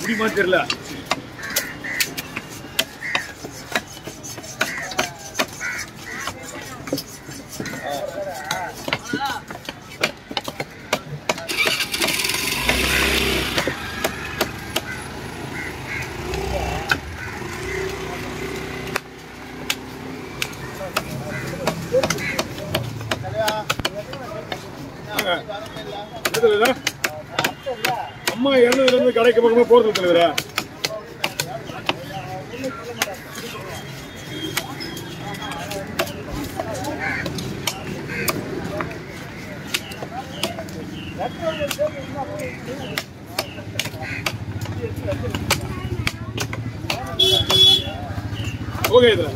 முடியுமா தெரியல. என்ன அம்மா இறந்ததுல இருந்து கடைக்கு பக்கமா போறது தலைவர. ஓகே இதுல